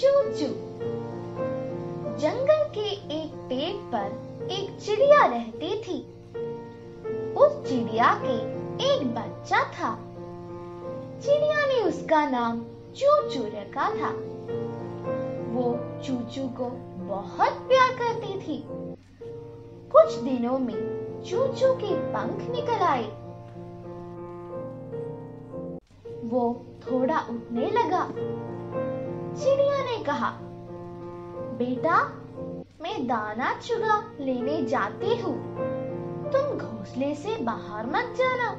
चूचू। जंगल के एक पेड़ पर एक चिड़िया रहती थी। उस चिड़िया के एक बच्चा था। चिड़िया ने उसका नाम चूचू रखा था। वो चूचू को बहुत प्यार करती थी। कुछ दिनों में चूचू के पंख निकल आए। वो थोड़ा उठने लगा। चिड़िया कहा, बेटा, मैं दाना चुगा लेने जाती हूँ। तुम घोंसले से बाहर मत जाना।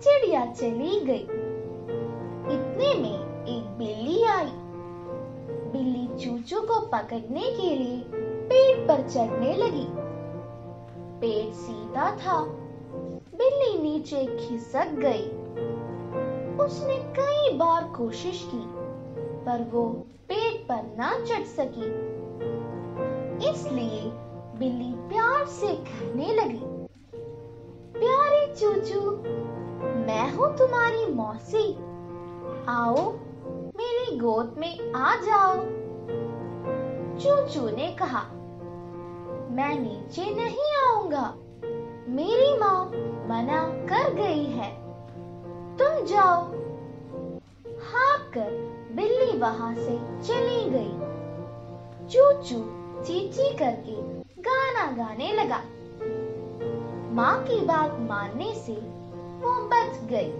चिड़िया चली गई। इतने में एक बिल्ली आई। बिल्ली चूचू को पकड़ने के लिए पेड़ पर चढ़ने लगी। पेड़ सीधा था। बिल्ली नीचे खिसक गई। उसने कई बार कोशिश की। पर वो पेड़ पर ना चढ़ सकी। इसलिए बिल्ली प्यार से कहने लगी, प्यारे चूचू, मैं हूँ तुम्हारी मौसी। आओ, मेरी गोद में आ जाओ। चूचू ने कहा, मैं नीचे नहीं आऊँगा। मेरी माँ मना कर गई है। तुम जाओ। हाँक कर बिल्ली वहाँ से चली गई। ची ची करके गाना गाने लगा। माँ की बात मानने से वो बच गई।